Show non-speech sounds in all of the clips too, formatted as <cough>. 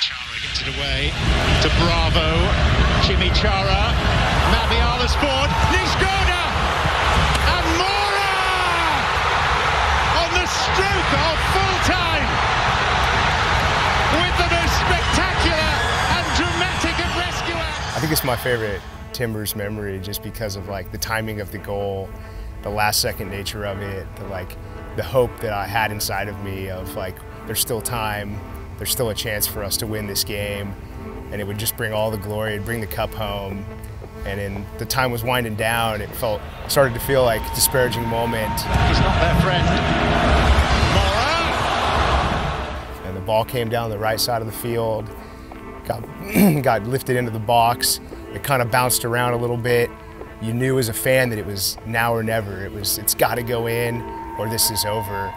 Chara gets it away to Bravo. Yimmi Chara. And Mora! On the stroke of full time! With the most spectacular and dramatic of rescue I think it's my favorite Timbers memory just because of like the timing of the goal, the last second nature of it, the like the hope that I had inside of me of like there's still time, there's still a chance for us to win this game, and it would just bring all the glory, it'd bring the cup home. And then the time was winding down, it felt started to feel like a disparaging moment. He's not their friend. And the ball came down the right side of the field, got, <clears throat> got lifted into the box. It kind of bounced around a little bit. You knew as a fan that it was now or never. It was, it's got to go in or this is over.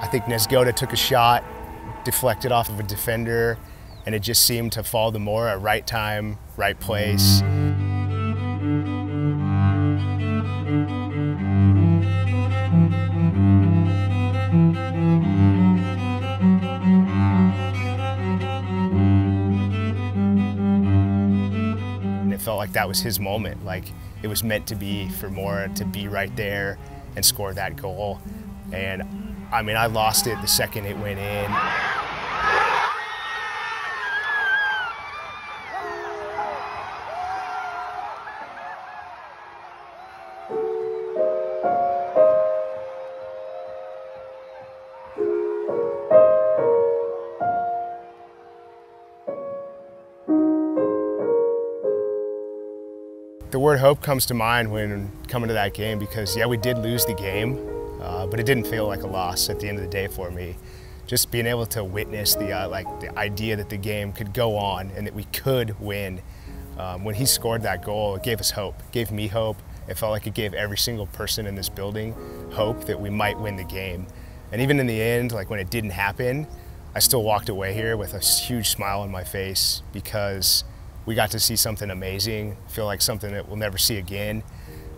I think Niezgoda took a shot, deflected off of a defender, and it just seemed to fall to Mora, right time, right place. It felt like that was his moment. Like it was meant to be for Mora to be right there and score that goal. And I mean, I lost it the second it went in. The word hope comes to mind when coming to that game because, yeah, we did lose the game, uh, but it didn't feel like a loss at the end of the day for me. Just being able to witness the uh, like the idea that the game could go on and that we could win. Um, when he scored that goal, it gave us hope. It gave me hope. It felt like it gave every single person in this building hope that we might win the game. And even in the end, like when it didn't happen, I still walked away here with a huge smile on my face because we got to see something amazing, feel like something that we'll never see again.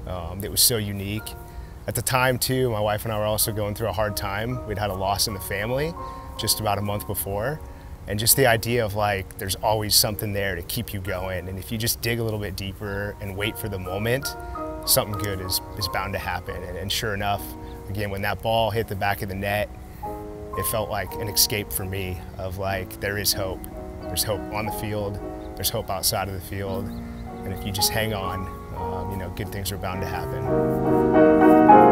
Um, that was so unique. At the time too, my wife and I were also going through a hard time. We'd had a loss in the family just about a month before. And just the idea of like, there's always something there to keep you going. And if you just dig a little bit deeper and wait for the moment, something good is, is bound to happen. And, and sure enough, again, when that ball hit the back of the net, it felt like an escape for me of like, there is hope. There's hope on the field, there's hope outside of the field. And if you just hang on, um, you know, good things are bound to happen.